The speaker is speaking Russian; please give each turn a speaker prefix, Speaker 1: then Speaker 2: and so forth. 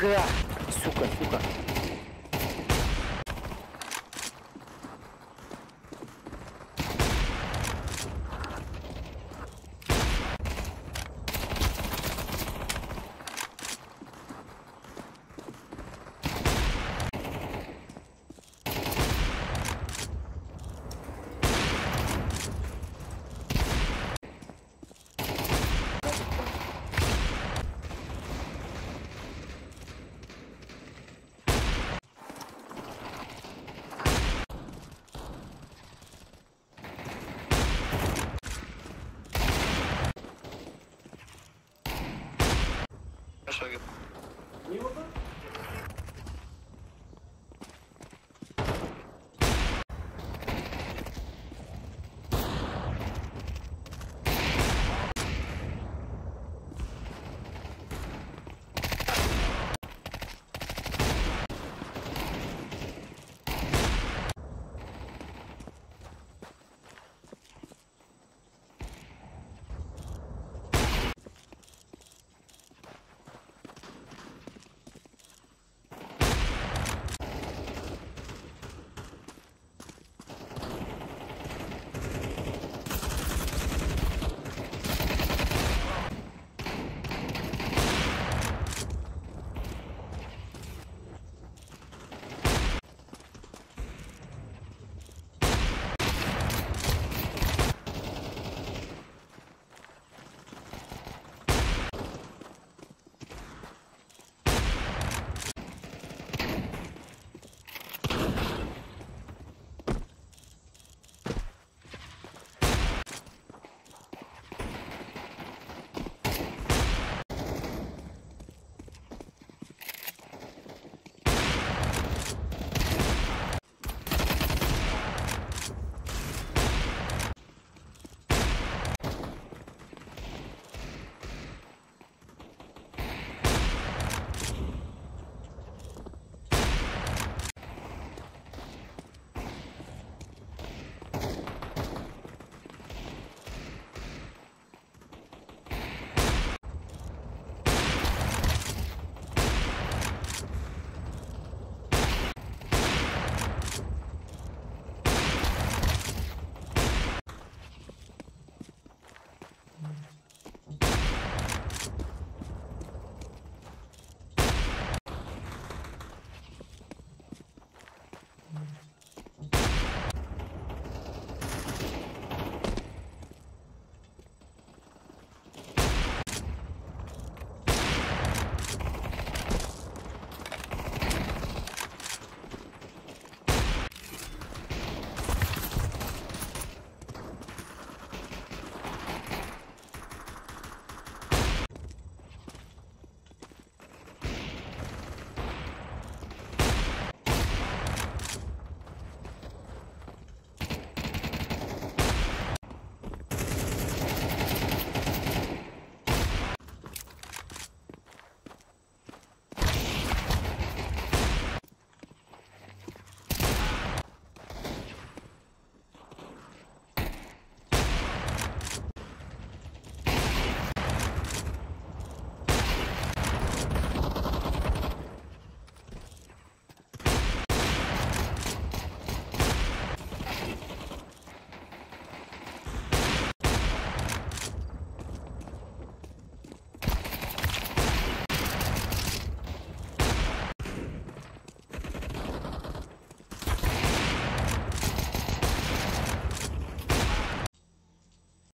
Speaker 1: Сука! Сука, сука.